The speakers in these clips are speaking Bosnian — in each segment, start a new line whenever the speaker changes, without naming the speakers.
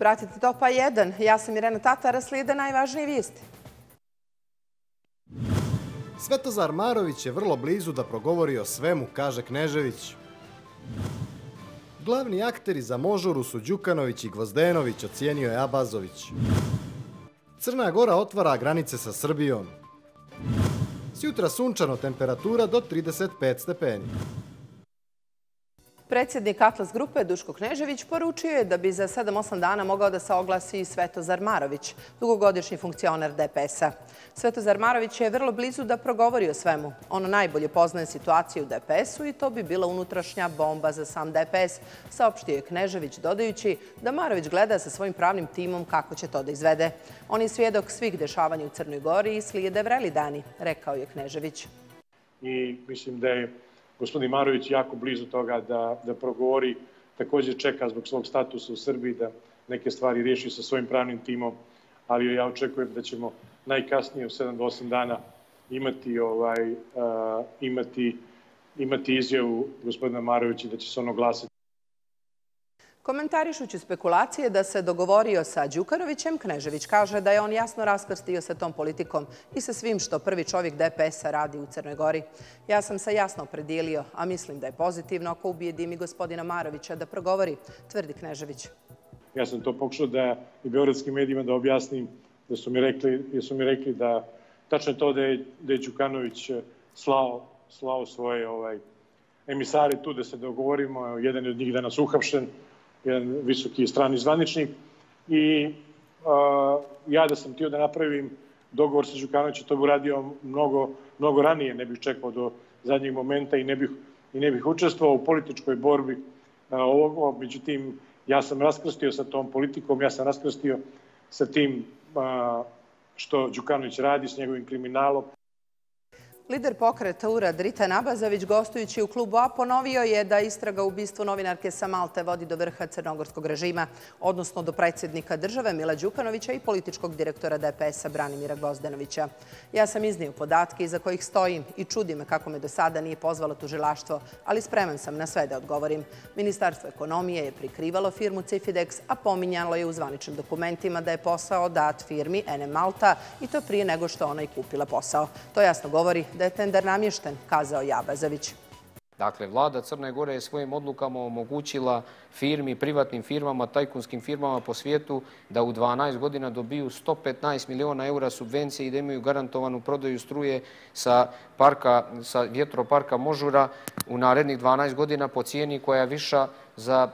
Pratite Topa 1. Ja sam Irena Tatara, slijede najvažnije vijesti.
Svetozar Marović je vrlo blizu da progovori o svemu, kaže Knežević. Glavni akteri za Možuru su Đukanović i Gvozdenović, ocijenio je Abazović. Crna Gora otvara granice sa Srbijom. Sjutra sunčano temperatura do 35 stepeni.
Predsjednik Atlas Grupe Duško Knežević poručio je da bi za 7-8 dana mogao da se oglasi Svetozar Marović, dugogodišnji funkcioner DPS-a. Svetozar Marović je vrlo blizu da progovori o svemu. Ono najbolje poznaje situaciju u DPS-u i to bi bila unutrašnja bomba za sam DPS, saopštio je Knežević dodajući da Marović gleda sa svojim pravnim timom kako će to da izvede. On je svijedok svih dešavanja u Crnoj Gori i slijede vreli dani, rekao je Knežević.
I mislim da je gospodin Marović jako blizu toga da, da progovori, također čeka zbog svog statusa u Srbiji da neke stvari riješi sa svojim pravnim timom, ali ja očekujem da ćemo najkasnije u 7 do 8 dana imati ovaj uh, imati imati izjavu gospodina Marovića da će se ono glasiti
Komentarišući spekulacije da se dogovorio sa Đukanovićem, Knežević kaže da je on jasno raskrstio sa tom politikom i sa svim što prvi čovjek DPS-a radi u Crnoj Gori. Ja sam se jasno predijelio, a mislim da je pozitivno ako ubije Dimi gospodina Marovića da progovori, tvrdi Knežević.
Ja sam to pokušao da i beogradskim medijima da objasnim da su mi rekli, da su mi rekli da tačno je to da je, da je Đukanović eh, slao, slao svoje ovaj, emisare tu da se dogovorimo. Jedan od njih danas uhapšen, jedan visoki strani zvaničnik i uh, ja da sam tio da napravim dogovor sa Đukanovićem, to bi uradio mnogo, mnogo ranije, ne bih čekao do zadnjeg momenta i ne bih, i ne bih učestvovao u političkoj borbi uh, ovoga. Međutim, ja sam raskrstio sa tom politikom, ja sam raskrstio sa tim uh, što Đukanović radi s njegovim kriminalom.
Lider pokreta Urad Rita Nabazavić, gostujući u klubu A, ponovio je da istraga ubistvu novinarke sa Malte vodi do vrha crnogorskog režima, odnosno do predsjednika države Mila Đukanovića i političkog direktora DPS-a Branimira Gvozdenovića. Ja sam iznio podatke iza kojih stojim i čudi me kako me do sada nije pozvalo tužilaštvo, ali spreman sam na sve da odgovorim. Ministarstvo ekonomije je prikrivalo firmu Cifidex, a pominjalo je u zvaničnim dokumentima da je posao dat firmi NM Malta i to prije nego što ona i kupila posao. To jasno govori da je tender namješten, kazao Jabazavić.
Dakle, vlada Crne Gore je svojim odlukama omogućila firmi, privatnim firmama, tajkunskim firmama po svijetu da u 12 godina dobiju 115 miliona eura subvencije i da imaju garantovanu prodaju struje sa, parka, sa vjetroparka Možura u narednih 12 godina po cijeni koja je viša za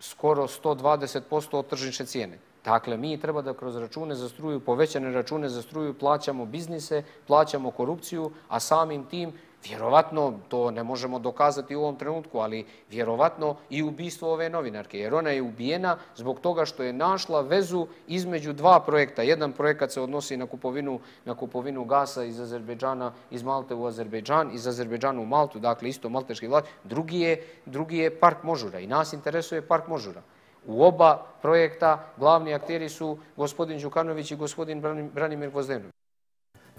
skoro 120% od tržnične cijene. Dakle, mi treba da kroz račune za struju, povećane račune za struju, plaćamo biznise, plaćamo korupciju, a samim tim, vjerovatno, to ne možemo dokazati u ovom trenutku, ali vjerovatno i ubistvo ove novinarke, jer ona je ubijena zbog toga što je našla vezu između dva projekta. Jedan projekat se odnosi na kupovinu, na kupovinu gasa iz Azerbejdžana, iz Malte u Azerbejdžan, iz Azerbejdžana u Maltu, dakle isto malteški vlad. Drugi je, drugi je park Možura i nas interesuje park Možura. U oba projekta glavni akteri su gospodin Đukanović i gospodin Branimir Gvozdenović.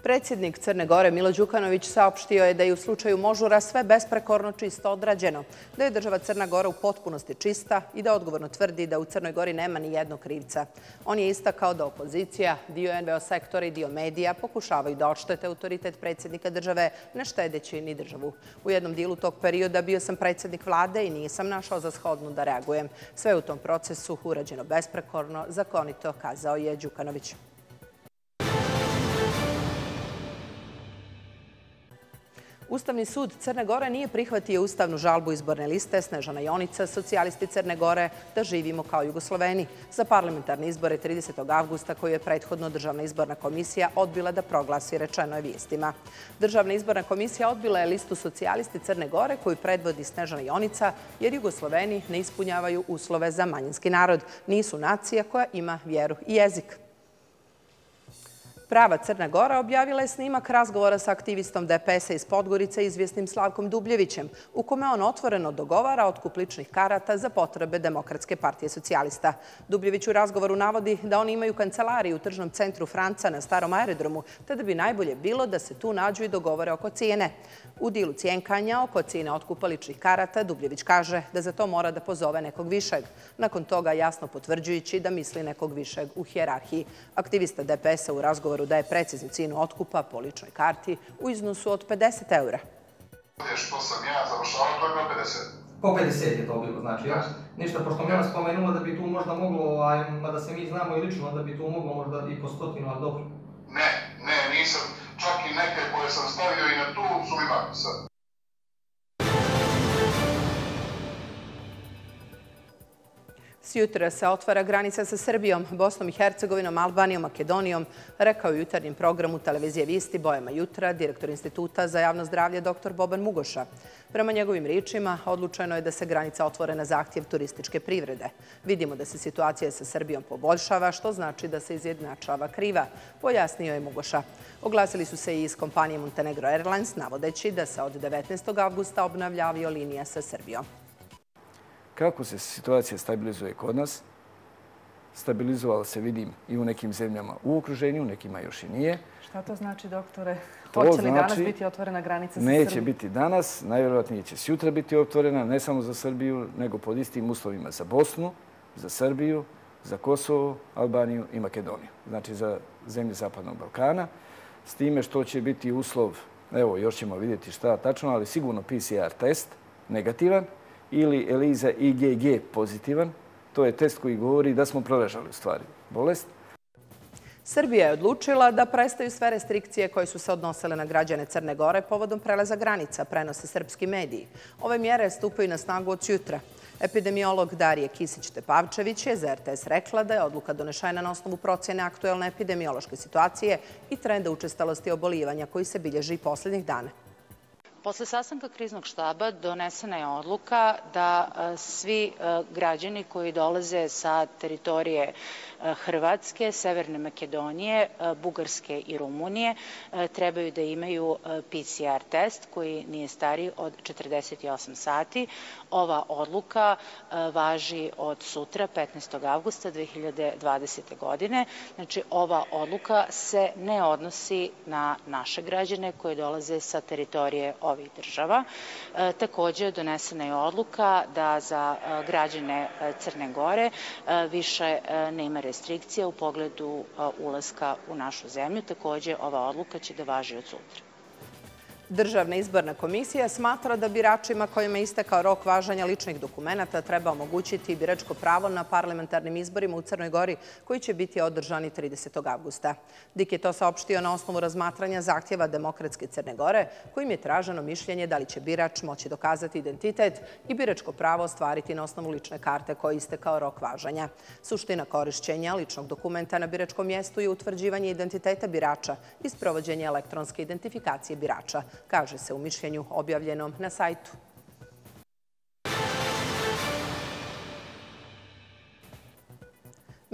Predsjednik Crne Gore Milo Đukanović saopštio je da je u slučaju Možura sve besprekorno čisto odrađeno, da je država Crna Gora u potpunosti čista i da odgovorno tvrdi da u Crnoj Gori nema ni jednog krivca. On je istakao da opozicija, dio NVO sektora i dio medija pokušavaju da odštete autoritet predsjednika države ne štedeći ni državu. U jednom dilu tog perioda bio sam predsjednik vlade i nisam našao za shodnu da reagujem. Sve u tom procesu urađeno besprekorno, zakonito, kazao je Đukanović. Ustavni sud Crne Gore nije prihvatio ustavnu žalbu izborne liste Snežana Jonica, socijalisti Crne Gore, da živimo kao Jugosloveni za parlamentarne izbore 30. avgusta koju je prethodno Državna izborna komisija odbila da proglasi rečeno je vijestima. Državna izborna komisija odbila je listu socijalisti Crne Gore koju predvodi Snežana Jonica jer Jugosloveni ne ispunjavaju uslove za manjinski narod. Nisu nacija koja ima vjeru i jezik. Prava Crna Gora objavila je snimak razgovora sa aktivistom DPS-a iz Podgorice izvjesnim Slavkom Dubljevićem, u kome on otvoreno dogovara otkup ličnih karata za potrebe Demokratske partije socijalista. Dubljević u razgovoru navodi da oni imaju kancelariju u tržnom centru Franca na starom aerodromu, te da bi najbolje bilo da se tu nađu i dogovore oko cijene. U dilu cijenkanja oko cijene otkupa ličnih karata, Dubljević kaže da za to mora da pozove nekog višeg. Nakon toga jasno potvrđujući da misli nekog višeg u hjerarhiji. Aktivista DPS-a u razgovoru daje precizni cijenu otkupa po ličnoj karti u iznosu od 50 eura.
Što sam ja završao, to je bilo 50.
Po 50 je to bilo, znači, ja? Ništa, pošto mi ona spomenula da bi tu možda moglo, ovaj, da se mi znamo i lično, da bi tu moglo možda i po stotinu, ali dobro.
Ne, ne, nisam. Čak i neke koje sam stavio i na tu su mi napisane.
Sjutra se otvara granica sa Srbijom, Bosnom i Hercegovinom, Albanijom, Makedonijom, rekao u jutarnjem programu televizije Visti Bojama Jutra, direktor Instituta za javno zdravlje dr. Boban Mugoša. Prema njegovim ričima, odlučeno je da se granica otvore na zahtjev turističke privrede. Vidimo da se situacija sa Srbijom poboljšava, što znači da se izjednačava kriva, pojasnio je Mugoša. Oglasili su se i iz kompanije Montenegro Airlines, navodeći da se od 19. augusta obnavljavio linija sa Srbijom
kako se situacija stabilizuje kod nas. Stabilizovala se, vidim, i u nekim zemljama u okruženju, u nekima još i nije.
Šta to znači, doktore? Hoće li danas znači biti otvorena granica sa Srbijom?
Neće biti danas, najvjerojatnije će sutra biti otvorena, ne samo za Srbiju, nego pod istim uslovima za Bosnu, za Srbiju, za Kosovo, Albaniju i Makedoniju. Znači za zemlje Zapadnog Balkana. S time što će biti uslov, evo, još ćemo vidjeti šta tačno, ali sigurno PCR test, negativan, ili ELISA IgG pozitivan. To je test koji govori da smo proležali u stvari bolest.
Srbija je odlučila da prestaju sve restrikcije koje su se odnosile na građane Crne Gore povodom prelaza granica, prenose srpski mediji. Ove mjere stupaju na snagu od jutra. Epidemiolog Darije Kisić-Tepavčević je za RTS rekla da je odluka donešena na osnovu procjene aktuelne epidemiološke situacije i trenda učestalosti obolivanja koji se bilježi posljednjih dana.
Posle sastanka kriznog štaba donesena je odluka da e, svi e, građani koji dolaze sa teritorije e, Hrvatske, Severne Makedonije, Bugarske i Rumunije trebaju da imaju PCR test koji nije stari od 48 sati. Ova odluka važi od sutra, 15. augusta 2020. godine. Znači, ova odluka se ne odnosi na naše građane koji dolaze sa teritorije ove ovih država. Takođe također donesena je odluka da za e, građane e, Crne Gore e, više nema restrikcija u pogledu ulaska u našu zemlju. Također ova odluka će da važi od sutra.
Državna izborna komisija smatra da biračima kojima je istekao rok važanja ličnih dokumenta treba omogućiti biračko pravo na parlamentarnim izborima u Crnoj Gori koji će biti održani 30. augusta. Dik je to saopštio na osnovu razmatranja zahtjeva Demokratske Crne Gore kojim je traženo mišljenje da li će birač moći dokazati identitet i biračko pravo ostvariti na osnovu lične karte koji je istekao rok važanja. Suština korišćenja ličnog dokumenta na biračkom mjestu je utvrđivanje identiteta birača i sprovođenje elektronske identifikacije birača kaže se u mišljenju objavljenom na sajtu.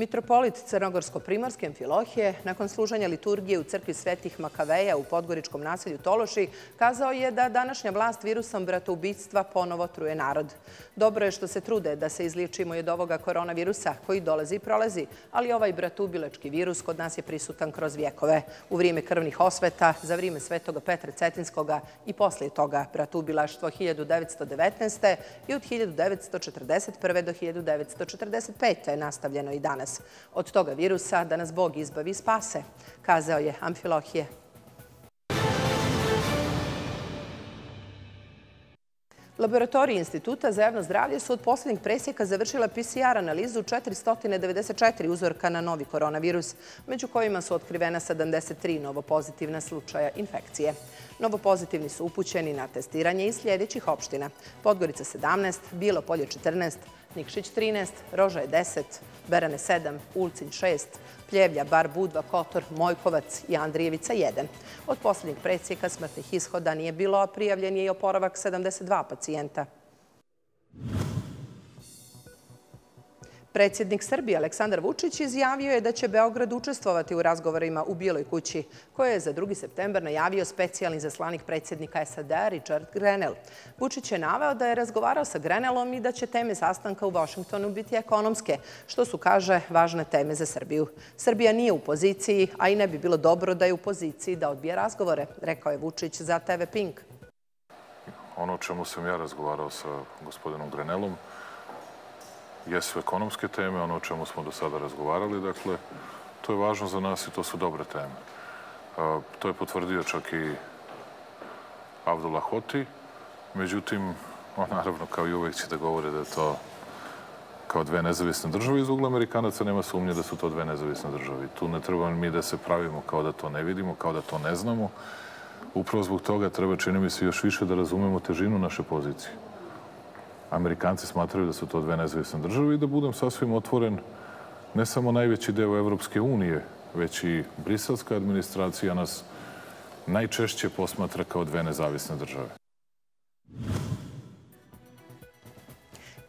Mitropolit Crnogorsko-Primorske Amfilohije, nakon služanja liturgije u crkvi Svetih Makaveja u Podgoričkom naselju Tološi, kazao je da današnja vlast virusom bratoubistva ponovo truje narod. Dobro je što se trude da se izličimo od ovoga koronavirusa koji dolazi i prolazi, ali ovaj bratoubilački virus kod nas je prisutan kroz vjekove. U vrijeme krvnih osveta, za vrijeme svetoga Petra Cetinskoga i poslije toga bratoubilaštvo 1919. i od 1941. do 1945. je nastavljeno i danas danas. Od toga virusa da nas Bog izbavi i spase, kazao je Amfilohije. Laboratorije Instituta za javno zdravlje su od posljednjih presjeka završila PCR analizu 494 uzorka na novi koronavirus, među kojima su otkrivena 73 novopozitivna slučaja infekcije. Novopozitivni su upućeni na testiranje iz sljedećih opština. Podgorica 17, Bilo polje 14, Nikšić 13, Rožaj 10, Berane 7, Ulcin 6, Pljevlja, Bar, Budva, Kotor, Mojkovac i Andrijevica 1. Od posljednjeg predsjeka smrtnih ishoda nije bilo, a prijavljen je i oporavak 72 pacijenta. Predsjednik Srbije Aleksandar Vučić izjavio je da će Beograd učestvovati u razgovorima u Bijeloj kući, koje je za 2. september najavio specijalni zaslanik predsjednika SAD-a Richard Grenell. Vučić je naveo da je razgovarao sa Grenellom i da će teme sastanka u Washingtonu biti ekonomske, što su, kaže, važne teme za Srbiju. Srbija nije u poziciji, a i ne bi bilo dobro da je u poziciji da odbije razgovore, rekao je Vučić za TV Pink.
Ono o čemu sam ja razgovarao sa gospodinom Grenellom, jesu ekonomske teme, ono o čemu smo do sada razgovarali, dakle, to je važno za nas i to su dobre teme. E, to je potvrdio čak i Abdullah Hoti, međutim, on naravno kao i uvek će da govore da je to kao dve nezavisne države. Iz ugla Amerikanaca nema sumnje da su to dve nezavisne države. Tu ne treba mi da se pravimo kao da to ne vidimo, kao da to ne znamo. Upravo zbog toga treba, čini mi se, još više da razumemo težinu naše pozicije. Amerikanci smatraju da su to dve nezavisne države i da budem sasvim otvoren ne samo najveći deo Evropske unije, već i briselska administracija nas najčešće posmatra kao dve nezavisne države.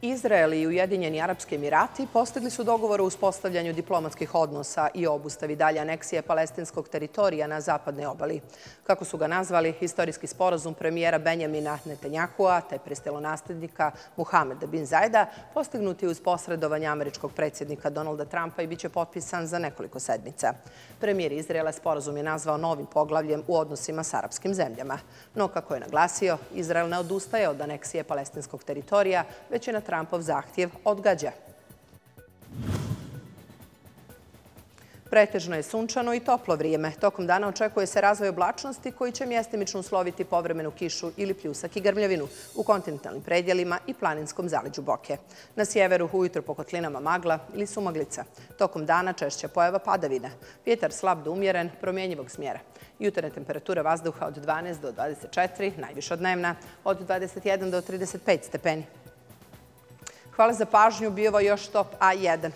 Izrael i Ujedinjeni Arabski Emirati postigli su dogovor o uspostavljanju diplomatskih odnosa i obustavi dalje aneksije palestinskog teritorija na zapadnoj obali. Kako su ga nazvali, historijski sporazum premijera Benjamina Netanjahua te prestelonastednika Muhameda bin Zajda postignuti uz posredovanje američkog predsjednika Donalda Trumpa i bit će potpisan za nekoliko sedmica. Premijer Izraela sporazum je nazvao novim poglavljem u odnosima s arapskim zemljama. No, kako je naglasio, Izrael ne odustaje od aneksije palestinskog teritorija, već je na Trumpov zahtjev odgađa. Pretežno je sunčano i toplo vrijeme. Tokom dana očekuje se razvoj oblačnosti koji će mjestimično usloviti povremenu kišu ili pljusak i grmljavinu u kontinentalnim predjelima i planinskom zaleđu Boke. Na sjeveru ujutro po kotlinama magla ili sumaglica. Tokom dana češća pojava padavina. Vjetar slab do umjeren, promjenjivog smjera. Jutarne temperatura vazduha od 12 do 24, najviša dnevna, od 21 do 35 stepeni. Hvala za pažnju, bio još top A1.